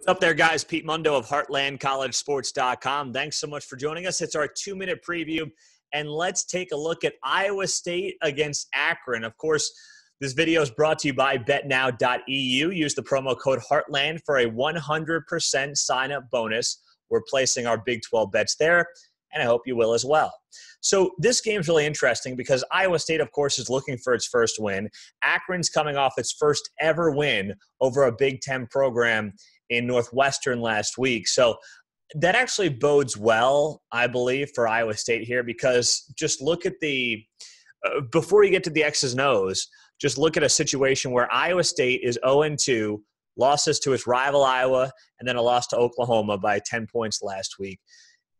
What's up there, guys? Pete Mundo of HeartlandCollegeSports.com. Thanks so much for joining us. It's our two minute preview, and let's take a look at Iowa State against Akron. Of course, this video is brought to you by BetNow.eu. Use the promo code Heartland for a 100% sign up bonus. We're placing our Big 12 bets there, and I hope you will as well. So, this game's really interesting because Iowa State, of course, is looking for its first win. Akron's coming off its first ever win over a Big Ten program in Northwestern last week. So that actually bodes well, I believe, for Iowa State here because just look at the uh, before you get to the X's and O's, just look at a situation where Iowa State is 0 2, losses to its rival Iowa, and then a loss to Oklahoma by 10 points last week.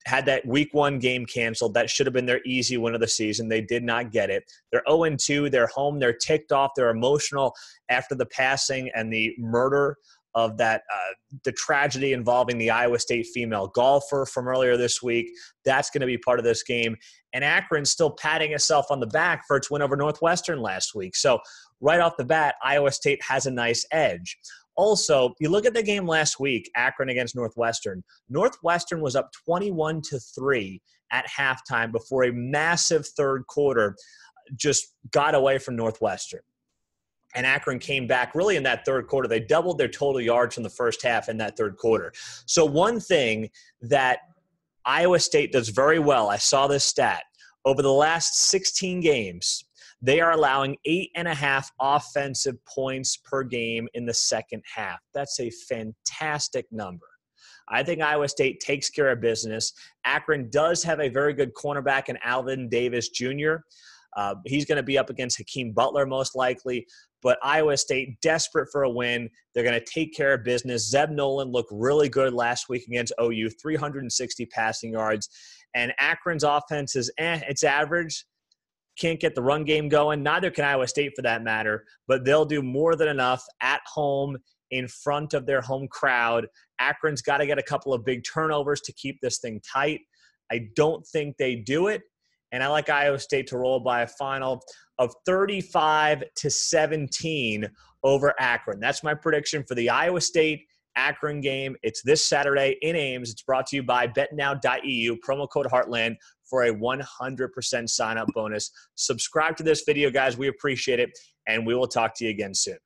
Had that week one game canceled. That should have been their easy win of the season. They did not get it. They're 0 2. They're home. They're ticked off. They're emotional after the passing and the murder of that uh, the tragedy involving the Iowa State female golfer from earlier this week. That's going to be part of this game. And Akron's still patting itself on the back for its win over Northwestern last week. So right off the bat, Iowa State has a nice edge. Also, you look at the game last week, Akron against Northwestern. Northwestern was up 21 to 3 at halftime before a massive third quarter just got away from Northwestern and Akron came back really in that third quarter. They doubled their total yards from the first half in that third quarter. So, one thing that Iowa State does very well, I saw this stat over the last 16 games, they are allowing eight and a half offensive points per game in the second half. That's a fantastic number. I think Iowa State takes care of business. Akron does have a very good cornerback in Alvin Davis Jr. Uh, he's going to be up against Hakeem Butler most likely, but Iowa State desperate for a win. They're going to take care of business. Zeb Noland looked really good last week against OU, 360 passing yards, and Akron's offense is eh, it's average. Can't get the run game going. Neither can Iowa State for that matter, but they'll do more than enough at home in front of their home crowd. Akron's got to get a couple of big turnovers to keep this thing tight. I don't think they do it and I like Iowa State to roll by a final of 35 to 17 over Akron. That's my prediction for the Iowa State Akron game. It's this Saturday in Ames. It's brought to you by betnow.eu, promo code Heartland for a 100% sign up bonus. Subscribe to this video, guys. We appreciate it, and we will talk to you again soon.